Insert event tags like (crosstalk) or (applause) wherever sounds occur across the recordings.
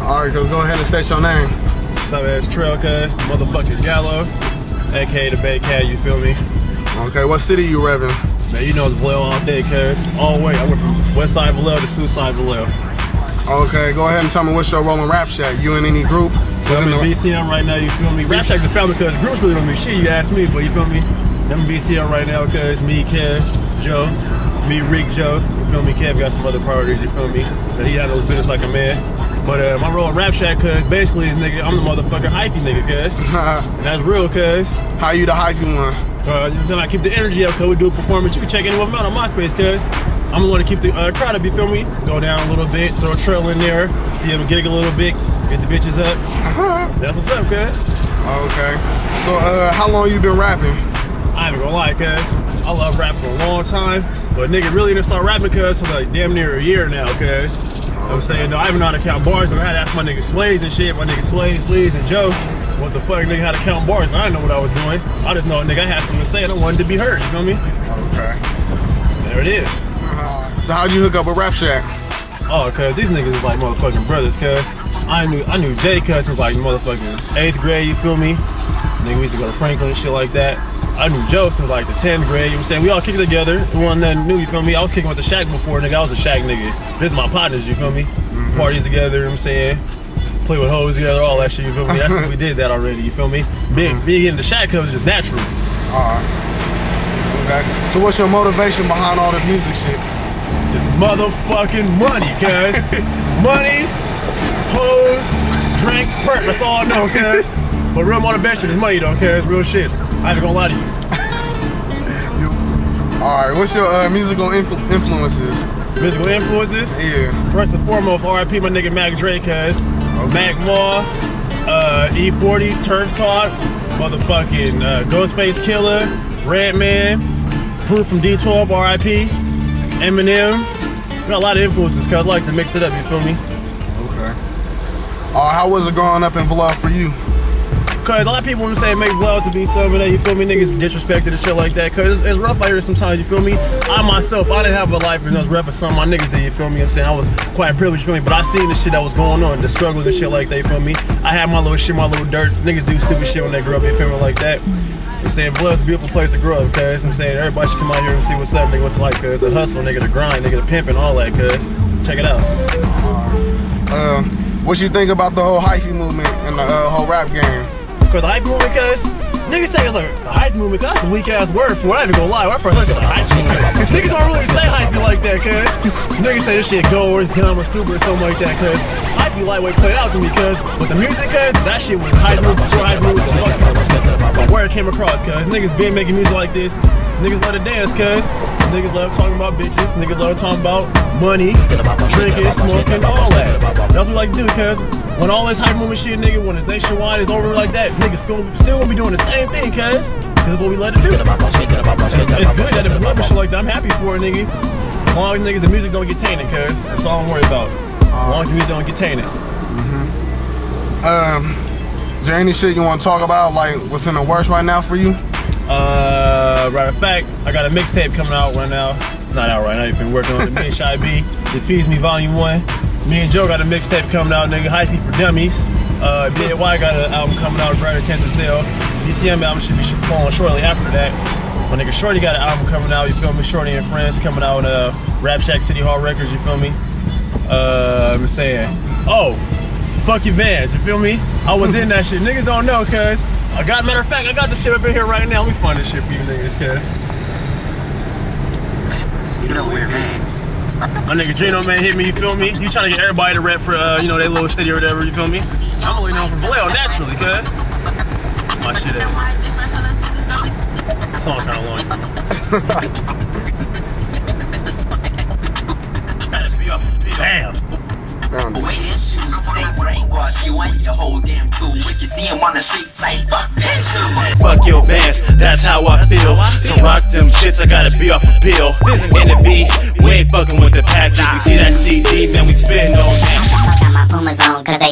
Alright, so go ahead and state your name. Some ass Trell cuz, motherfucking Gallo, aka the Bay Cat, you feel me? Okay, what city you revving? Man, you know it's Vallejo all day, cuz. All the way. I went from West Side Vallejo to Suicide Vallejo. Okay, go ahead and tell me what's your role in Rap Shack. You in any group? I'm in the- BCM right now, you feel me? Rap Shack's a family cuz groups really don't mean shit, you ask me, but you feel me? I'm in BCM right now cuz me, Kev, Joe, me, Rick, Joe, you feel me? Kev got some other priorities, you feel me? That he handles business like a man. But uh, my role in Rap Shack cuz basically is nigga, I'm the motherfucker hyphy nigga cuz. (laughs) And that's real cuz. How you the hyphy one? Uh, then I keep the energy up, cause we do a performance. You can check anyone out on MySpace, cause I'm the one to keep the uh, crowd up. You feel me? Go down a little bit, throw a trail in there, see them gig a little bit, get the bitches up. (laughs) That's what's up, cuz. Okay. So uh, how long you been rapping? I ain't gonna lie, cuz I love rap for a long time, but nigga really didn't start rapping, cuz for like damn near a year now, cuz. You know what I'm saying? No, I even know how to count bars, and I had to ask my nigga Sways and shit, my nigga Sways, please, and Joe. What the fuck, nigga, how to count bars? I didn't know what I was doing. I just know, nigga, I had something to say and I wanted to be heard. You feel me? Okay. There it is. So how'd you hook up with Rap Shack? Oh, cuz these niggas is like motherfucking brothers, cuz. I knew I knew Jay cuz since like motherfucking eighth grade, you feel me? Nigga, we used to go to Franklin and shit like that. I knew Joe since like the 10th grade, you know what I'm saying? We all kicked together. One wasn't you feel me? I was kicking with the Shack before, nigga. I was a Shack nigga. This is my partners, you feel me? Mm-hmm. Parties together, you know what I'm saying? Play with hoes together, all that shit, you feel me? That's (laughs) we did that already, you feel me? Big, mm-hmm. being in the Shack cuz is just natural. Alright. Okay. So what's your motivation behind all this music shit? It's motherfucking money, cuz. (laughs) money, hoes, drink, perk. That's all I know, cuz. But real motivation is money, though, cuz. Real shit. I ain't gonna lie to you. (laughs) Alright, what's your uh, musical influ- influences? Musical influences. Yeah. First and foremost, RIP my nigga Mac Dre, cuz. Mac Mall, uh, E40, Turf Talk, motherfucking uh, Ghostface Killah, Redman, Proof from D12, RIP, Eminem. Got a lot of influences, cuz I like to mix it up, you feel me? Okay. Uh, how was it growing up in Vallejo for you? Cause a lot of people to say make blood to be some of that, you feel me? Niggas disrespected and shit like that. Cause it's, it's rough out here sometimes, you feel me? I myself, I didn't have a life as rough as some my niggas did, you feel me? I'm saying I was quite privileged, you feel me? But I seen the shit that was going on, the struggles and shit like that, you feel me? I had my little shit, my little dirt. Niggas do stupid shit when they grow up, you feel me? Like that. I'm saying blood's a beautiful place to grow up, cuz. I'm saying everybody should come out here and see what's up, nigga, what's like, cuz. The hustle, nigga, the grind, nigga, the pimping, all that, cuz. Check it out. Uh, what you think about the whole hyphy movement and the uh, whole rap game? Cause the hyphy movement, cuz niggas say it's like the hyphy movement, that's a weak ass word for it. I even gonna lie. When I first learned the hyphy movement, niggas don't really say hype like that, cuz niggas say this shit go or it's dumb or stupid or something like that, cuz hype be lightweight played out to me, cuz with the music, cuz that shit was hyphy movement before hyphy movement where it came across, cuz niggas been making music like this, niggas love to dance, cuz niggas love talking about bitches, niggas love talking about money, drinking, smoking, all that. That's what we like to do, cuz when all this hyphy movement shit, nigga, when it's nationwide, is over like that, niggas still, still gonna be doing the same thing, cuz. This is what we let it do. It's good that it blew shit like that. I'm happy for it, nigga. As long as niggas, the music don't get tainted, cuz. That's all I'm worried about. As long as the music don't get tainted. Um, is there any shit you want to talk about, like what's in the works right now for you? Uh, matter of fact, I got a mixtape coming out right now. It's not out right now. You've been working on it. Me and Shy B, It Feeds Me Volume 1. Me and Joe got a mixtape coming out, nigga. Hyphy for Dummies. Uh, BAY got an album coming out, Brighter Tens of Sale. BCM album should be following shortly after that. My nigga Shorty got an album coming out, you feel me? Shorty and Friends coming out, uh, Rap Shack City Hall Records, you feel me? Uh, I'm saying, oh, fuck your vans, you feel me? I was in that shit. Niggas don't know, cuz. I got, matter of fact, I got this shit up in here right now. Let me find this shit for you niggas, cuz. You know we're My nigga Gino man hit me, you feel me? You trying to get everybody to rep for uh, you know, their little city or whatever, you feel me? I'm only known for Vallejo naturally, cuz. My shit at. Song kinda long. (laughs) Gotta be off the Damn. You and your whole damn crew. If you see 'em on the street, say fuck that shoes. Fuck your vans, that's how I feel. To rock them shits, I gotta be off a pill. In the V, we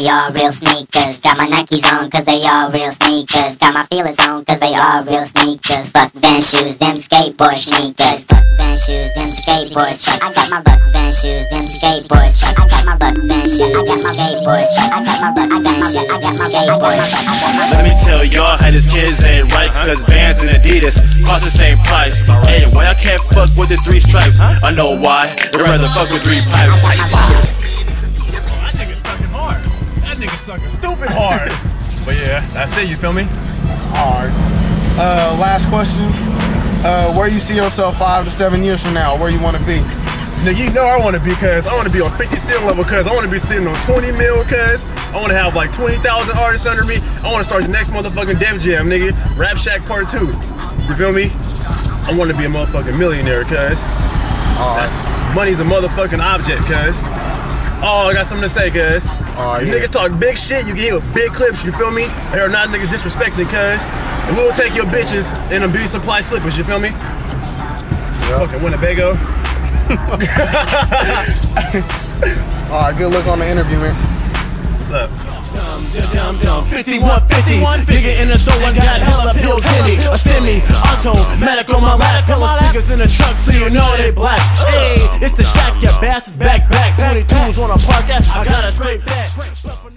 they all real sneakers. Got my Nikes on, cause they all real sneakers. Got my feelers on, cause they all real sneakers. Fuck Van shoes, them skateboard sneakers. Fuck Van shoes, them skateboard shoes. I got my Buck Van shoes, them skateboard shoes. I got my Buck Van shoes, I got my skateboard shoes. I got my Buck Van shoes, I got my skateboard shoes. I got my Let me tell y'all how this kids ain't right Cause Vans and Adidas cost the same price Hey, why I can't fuck with the three stripes? I know why, I'd rather fuck with three pipes nigga sucking stupid hard. (laughs) but yeah, that's it. You feel me? Hard. Uh, last question. Uh, where you see yourself five to seven years from now? Where you want to be? Nigga, you know I want to be, cuz I want to be on 50 cent level, cuz I want to be sitting on 20 mil, cuz I want to have like 20,000 artists under me. I want to start the next motherfucking Def Jam, nigga. Rap Shack Part 2. You feel me? I want to be a motherfucking millionaire, cuz. Money's a motherfucking object, cuz. Oh, I got something to say, cuz. Oh, you yeah. niggas talk big shit, you get hit with big clips, you feel me? They are not niggas disrespecting, cuz. And we will take your bitches in a beauty supply slippers, you feel me? Fucking Winnebago. (laughs) All right. Good luck on the interview, man. What's up? 5150, nigga in the store, I got hella pills in me. A semi, automatic on my lap. Speakers in the truck, so you know they black. Hey, it's the shack, your bastards back, back. 22s on a park, I got a straight back.